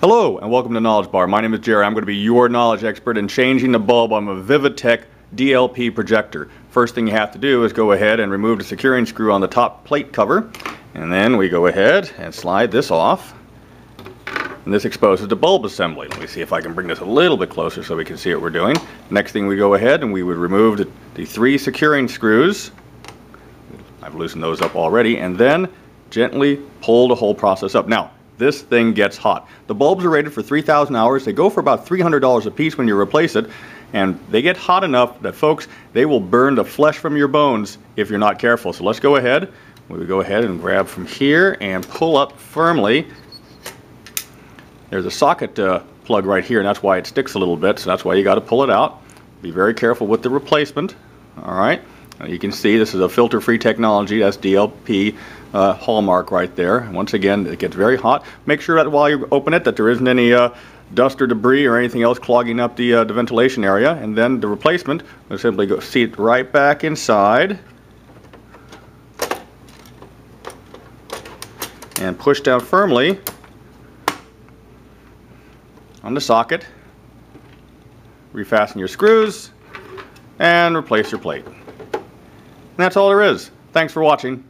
Hello and welcome to Knowledge Bar. My name is Jerry. I'm going to be your knowledge expert in changing the bulb on a Vivitek DLP projector. First thing you have to do is go ahead and remove the securing screw on the top plate cover and then we go ahead and slide this off and this exposes the bulb assembly. Let me see if I can bring this a little bit closer so we can see what we're doing. Next thing we go ahead and we would remove the, the three securing screws. I've loosened those up already and then gently pull the whole process up. Now this thing gets hot. The bulbs are rated for 3,000 hours. They go for about $300 a piece when you replace it. And they get hot enough that folks, they will burn the flesh from your bones if you're not careful. So let's go ahead. We go ahead and grab from here and pull up firmly. There's a socket uh, plug right here and that's why it sticks a little bit. So that's why you got to pull it out. Be very careful with the replacement. All right. You can see this is a filter-free technology. That's DLP uh, hallmark right there. Once again, it gets very hot. Make sure that while you open it that there isn't any uh, dust or debris or anything else clogging up the, uh, the ventilation area. And then the replacement, we'll simply go seat right back inside. And push down firmly on the socket. Refasten your screws and replace your plate. And that's all there is. Thanks for watching.